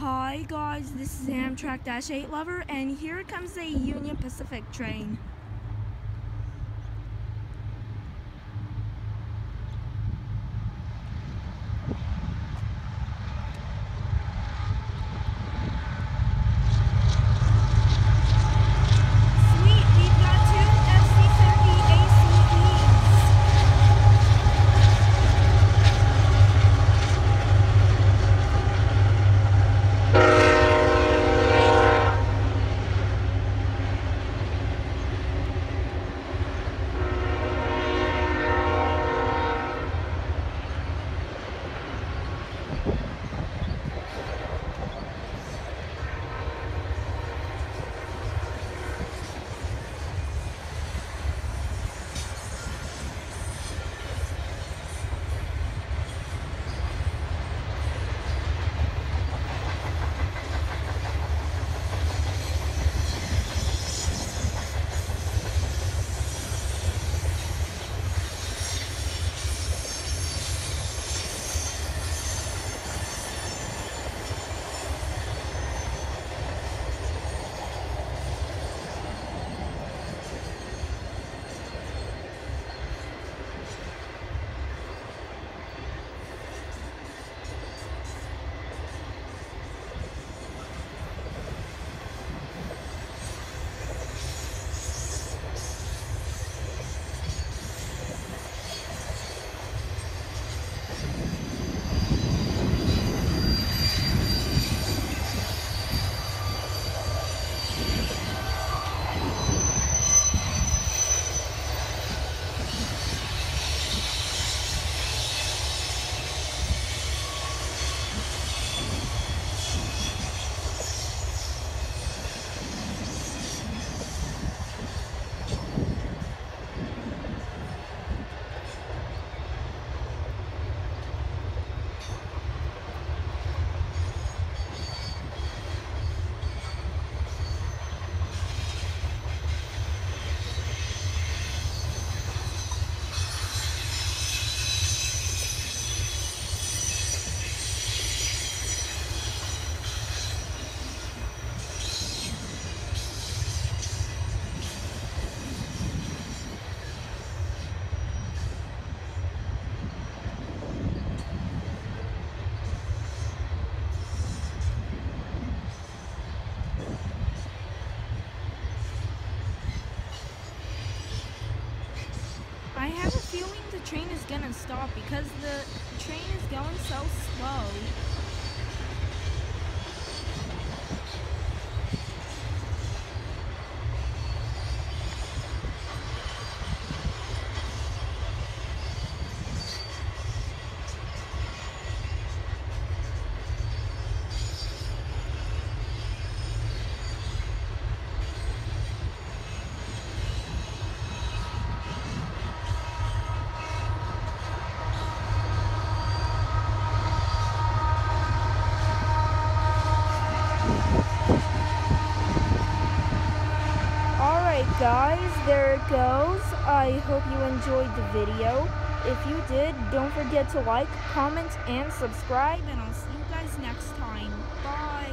Hi guys, this is Amtrak Dash 8 Lover, and here comes a Union Pacific train. I have a feeling the train is gonna stop because the train is going so slow. Guys, there it goes. I hope you enjoyed the video. If you did, don't forget to like, comment, and subscribe, and I'll see you guys next time. Bye!